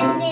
And. there.